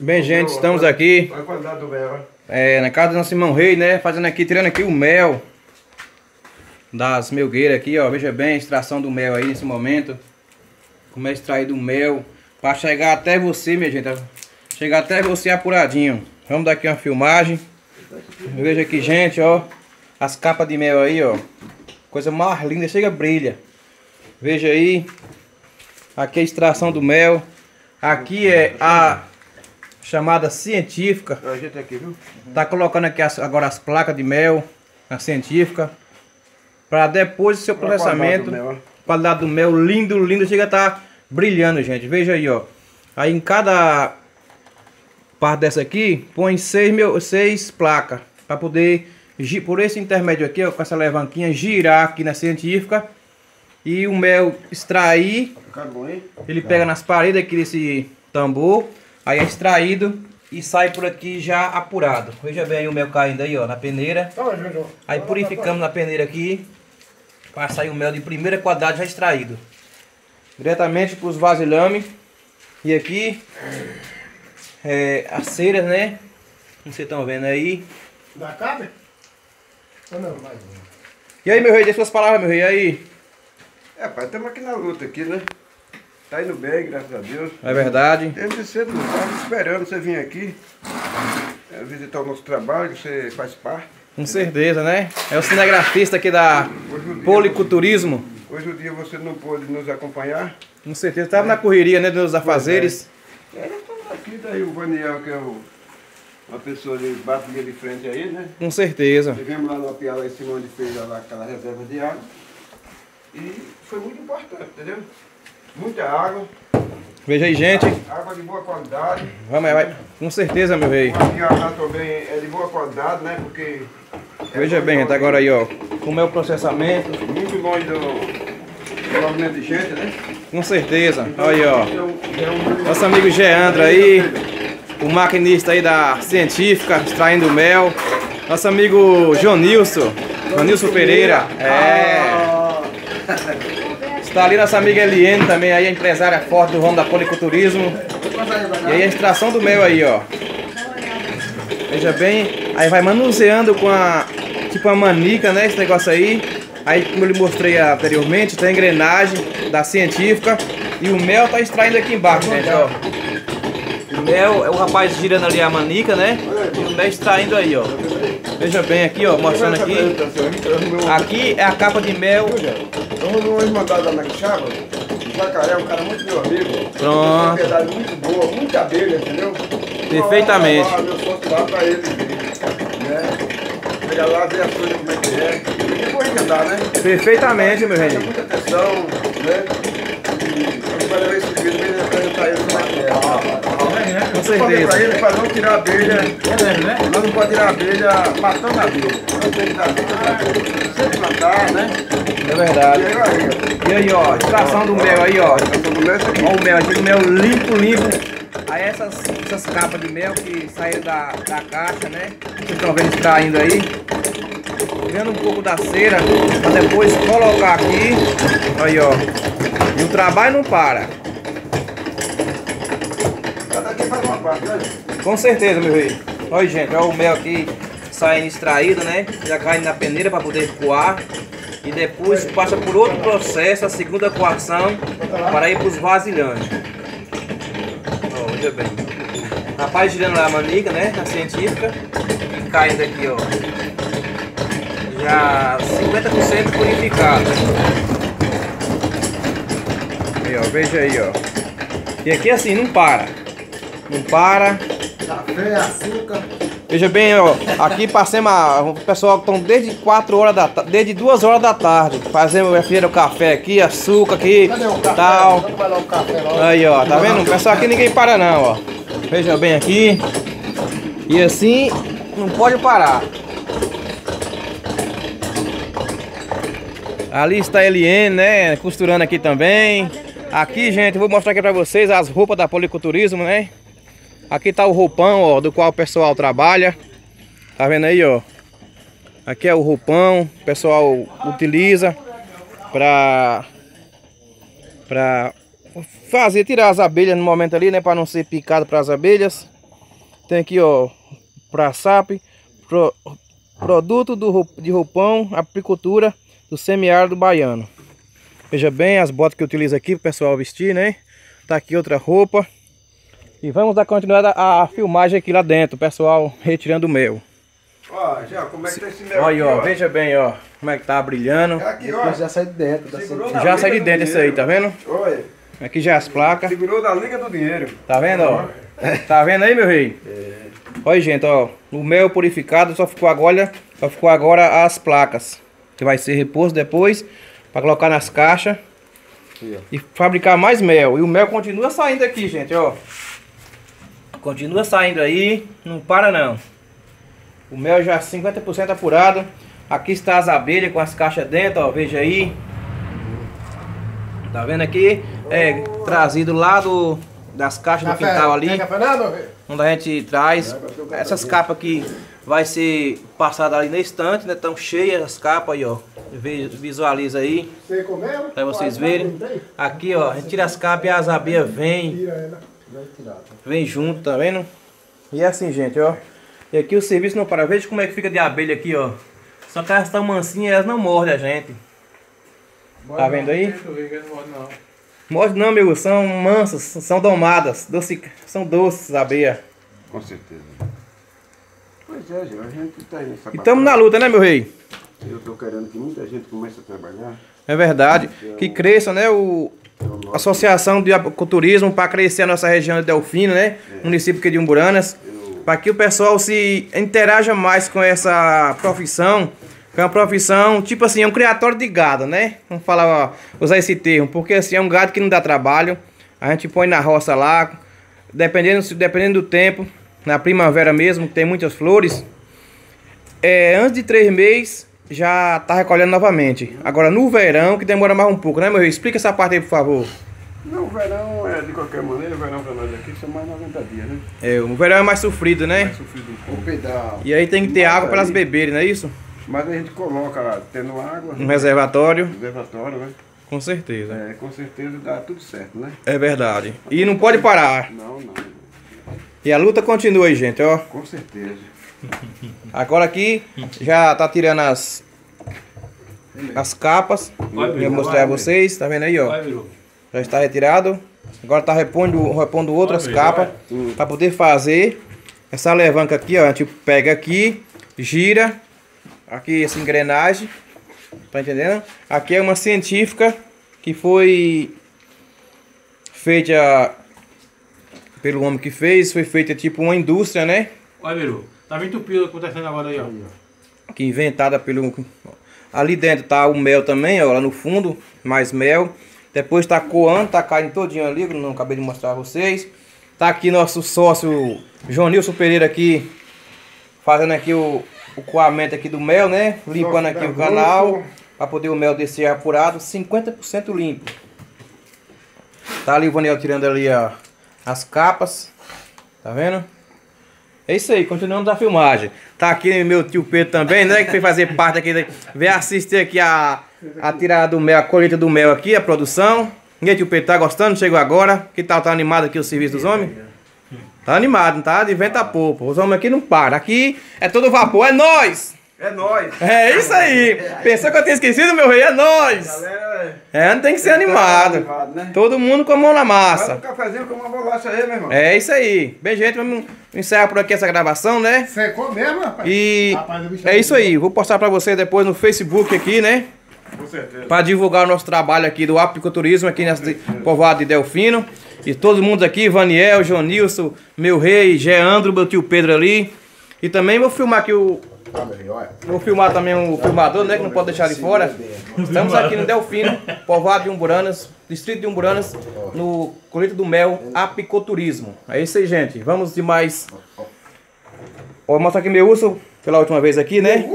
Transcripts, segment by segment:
Bem, gente, estamos aqui Olha a quantidade do mel, é, na casa do nosso irmão Rei, né? Fazendo aqui, tirando aqui o mel das melgueiras aqui, ó. Veja bem a extração do mel aí nesse momento. Como é extraído o mel para chegar até você, minha gente. Chegar até você apuradinho. Vamos dar aqui uma filmagem. Veja aqui, gente, ó. As capas de mel aí, ó. Coisa mais linda, chega brilha. Veja aí. Aqui é a extração do mel. Aqui é a chamada científica. A gente aqui, viu? Tá colocando aqui as- agora as placas de mel, a científica. Para depois do seu a qualidade processamento. do do mel, lindo, lindo. Chega a tá brilhando, gente. Veja aí, ó. Aí em cada parte dessa aqui, põe seis, mil, seis placas. Para poder, por esse intermédio aqui, ó, com essa levanquinha, girar aqui na científica. E o mel extrair ele pega nas paredes aqui desse tambor, aí é extraído e sai por aqui já apurado. Veja bem aí o mel caindo aí, ó, na peneira. Aí purificamos na peneira aqui, para sair o mel de primeira qualidade já extraído. Diretamente para os vasilhames. E aqui, é, as ceras, né? Como vocês estão vendo aí. Da cabe? Ou não? Vai. E aí, meu rei, deixa suas palavras, meu rei, e aí? É, pai, estamos aqui na luta aqui, né? Tá indo bem, graças a Deus. É verdade. Desde cedo, estava esperando você vir aqui é, visitar o nosso trabalho, que você faz parte. Com certeza, né? É o cinegrafista aqui da dia, Policulturismo. hoje o dia você não pôde nos acompanhar. Com certeza. Estava na correria, né, dos afazeres. É, nós estamos aqui, daí o Vaniel, que é o, uma pessoa de bateria de frente aí, né? Com certeza. Chegamos lá no piada em cima onde fez lá aquela reserva de água. E foi muito importante, entendeu? Muita água, Veja aí, gente. água de boa qualidade. Vamos, vai. Com certeza, meu rei. Aqui a também é de boa qualidade, né? Porque. é Veja bem, gente, agora aí, ó. Como é o processamento. Muito longe do, movimento de gente, né? Com certeza. Olha aí, ó. Então, um- Nosso amigo Geandro aí. O maquinista aí da científica, extraindo mel. Nosso amigo Jonilson. Jonilson Pereira. É. Está ali nossa amiga Eliane também, aí, a empresária forte do ramo da policulturismo. E aí a extração do mel aí, ó. Veja bem, aí vai manuseando com a tipo uma manica, né, esse negócio aí. Aí como eu lhe mostrei anteriormente, tem a engrenagem da científica e o mel tá extraindo aqui embaixo, gente, ó. O mel é o rapaz girando ali a manica, né? E o mel extraindo aí, ó. Veja bem aqui, ó, mostrando aqui. Aqui é a capa de mel. Eu arrumei uma irmandade na Quixaba, o Jacaré é um cara muito meu amigo. Uma Pronto. propriedade muito boa, muita abelha, entendeu? Perfeitamente. Lá, meu sócio lá pra ele, né? Chegar lá, ver as coisas como é que é. E depois andar, né? Perfeitamente, meu rei. muita atenção, né? E vai levar esse vídeo bem apresentar ele como é que é. Eu falei pra ele pra não tirar a abelha, nós não pode tirar a abelha matando a abelha. Que dar. Sempre plantar, né? É verdade. E aí, ó, extração do mel aí, ó. ó. Todo mundo aqui. Olha o mel aqui, o mel limpo, limpo. Aí essas, essas capas de mel que saíram da, da caixa, né? Vocês estão vendo extraindo aí. Tirando um pouco da cera, pra depois colocar aqui. Aí, ó. E o trabalho não para. Cada quem faz uma parte, né? Com certeza, meu rei. Olha, gente, olha o mel aqui saindo extraído, né? Já caindo na peneira para poder coar. E depois passa por outro processo, a segunda coação, para ir para os vasilhames. Ó, veja bem. Rapaz girando lá a manica, né? A científica. E caindo aqui, ó. Já 50% purificado. Aí, ó, veja aí, ó. E aqui assim, não para. Não para. Café, açúcar. Veja bem, ó, aqui passemos a, o pessoal que estão desde 4 horas da desde 2 horas da tarde, fazendo o café aqui, açúcar aqui, Cadê o café? tal. Aí, ó, tá vendo? O pessoal aqui ninguém para não, ó. Veja bem aqui. E assim, não pode parar. Ali está a Eliane, né? Costurando aqui também. Aqui, gente, vou mostrar aqui pra vocês as roupas da policulturismo, né? Aqui tá o roupão, ó, do qual o pessoal trabalha. Tá vendo aí, ó? Aqui é o roupão, o pessoal utiliza pra para fazer tirar as abelhas no momento ali, né, para não ser picado para as abelhas. Tem aqui, ó, pra SAP, pro, produto do, de roupão, apicultura do semiárido baiano. Veja bem as botas que eu utilizo aqui pro pessoal vestir, né? Tá aqui outra roupa. E vamos dar continuidade à, filmagem aqui lá dentro, o pessoal retirando o mel. Ó, já, como é que tá esse mel Olha aí, ó, aqui, veja bem, ó, como é que tá brilhando. Aqui, ó. Já sai de dentro na Já sai de dentro isso aí, tá vendo? Olha, Aqui já as placas. segurou da liga do dinheiro. Tá vendo, ó? Tá vendo aí, meu rei? Olha, gente, ó. O mel purificado só ficou agora, só ficou agora as placas. Que vai ser reposto depois para colocar nas caixas e fabricar mais mel. E o mel continua saindo aqui, gente, ó. Continua saindo aí, não para não. O mel já 50% apurado. Aqui está as abelhas com as caixas dentro, ó. Veja aí. Tá vendo aqui? É trazido lá do, das caixas do quintal ali café não, onde a gente traz essas capas aqui vai ser passada ali na estante, né? Estão cheias as capas aí, ó. Visualiza aí, pra vocês verem. tem? Aqui, ó, a gente tira as capas e as abelhas vêm, Vem junto, tá vendo? E é assim, gente, ó. E aqui o serviço não para. Veja como é que fica de abelha aqui, ó. Só que elas estão mansinhas, elas não mordem a gente. Tá vendo aí? Morde não, meu, são mansas, são domadas, doce, são doces abelhas. Com certeza. Pois é, Gil, a gente tá aí nessa E estamos na luta, né, meu rei? Eu tô querendo que muita gente comece a trabalhar. É verdade. Que cresça, né, o, a Associação de Apiculturismo para crescer a nossa região de Delfino, né? Município aqui de Umburanas. Para que o pessoal se interaja mais com essa profissão. Que é uma profissão, tipo assim, é um criatório de gado, né? Vamos falar, ó, usar esse termo. Porque assim, é um gado que não dá trabalho. A gente põe na roça lá. Dependendo, dependendo do tempo. Na primavera mesmo, que tem muitas flores. É, antes de três meses já tá recolhendo novamente. Agora no verão, que demora mais um pouco, né, meu? Explica essa parte aí, por favor. Não, o verão é de qualquer maneira, o verão pra nós aqui são mais 90 dias, né? É, o verão é mais sofrido, né? Mais sofrido um pouco. pedal. E aí tem que ter água para elas beberem, não é isso? Mas a gente coloca lá, tendo água, Um reservatório, reservatório, né? com certeza. É, com certeza dá tudo certo, né? É verdade. E não pode parar. Não, não. E a luta continua aí, gente, ó. Com certeza. Agora aqui já tá tirando as as capas. Vou mostrar a vocês, tá vendo aí, ó? Já está retirado. Agora tá repondo, repondo outras capas para poder fazer essa alavanca aqui, ó. A gente pega aqui, gira aqui essa engrenagem, tá entendendo? Aqui é uma científica que foi feita pelo homem que fez, foi feita tipo uma indústria, né? Olha, Biru, tá bem entupido acontecendo agora aí, ó. que inventada pelo ali dentro tá o mel também, ó, lá no fundo, mais mel. Depois tá coando, tá caindo todinho ali, não acabei de mostrar a vocês. Tá aqui nosso sócio João Nilson Pereira aqui fazendo aqui o, o coamento aqui do mel, né? Limpando aqui o canal para poder o mel descer apurado, 50% limpo. Tá ali o Vanel tirando ali ó, as capas. Tá vendo? É isso aí, continuamos a filmagem. Tá aqui meu tio Pedro também, né? Que foi fazer parte aqui. Vem assistir aqui a, a tirada do mel, a colheita do mel aqui, a produção. E aí, tio Pedro, tá gostando? Chegou agora. Que tal? Tá animado aqui o serviço dos homens? Tá animado, não tá? De vento a popa. Os homens aqui não param. Aqui é todo vapor, é nós! É nóis! É isso aí! Pensou que eu tinha esquecido, meu rei? É nós! Galera, É, não tem que ser animado. animado, né? Todo mundo com a mão na Faz um massa. cafezinho com uma bolacha aí, meu irmão. É isso aí. Bem, gente, vamos encerrar por aqui essa gravação, né? Secou mesmo, rapaz? E Rapaz, bicho é isso aí, vou postar pra você depois no Facebook aqui, né? Com certeza. Pra divulgar o nosso trabalho aqui do apiculturismo aqui nesse povoado de Delfino. E todo mundo aqui, Vaniel, Jonilson, meu rei, Geandro, meu tio Pedro ali. E também vou filmar aqui o. Vou filmar também o filmador, né? Que não pode deixar de fora. Estamos aqui no Delfino, povoado de Umburanas, distrito de Umburanas, no Colheita do Mel Apiculturismo. É isso aí, gente. Vamos de mais. Vou mostrar aqui meu urso pela última vez aqui, né?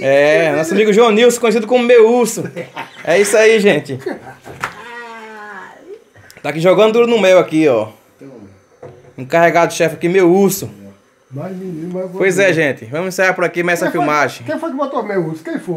É, nosso amigo João Nilson, conhecido como meu urso. É isso aí, gente. Tá aqui jogando duro no mel aqui, ó. Encarregado chefe aqui, meu urso. Mas menino, mas Pois é, gente. Vamos encerrar por aqui mais essa filmagem. Quem foi que botou meu urso? Quem foi?